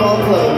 Football Club.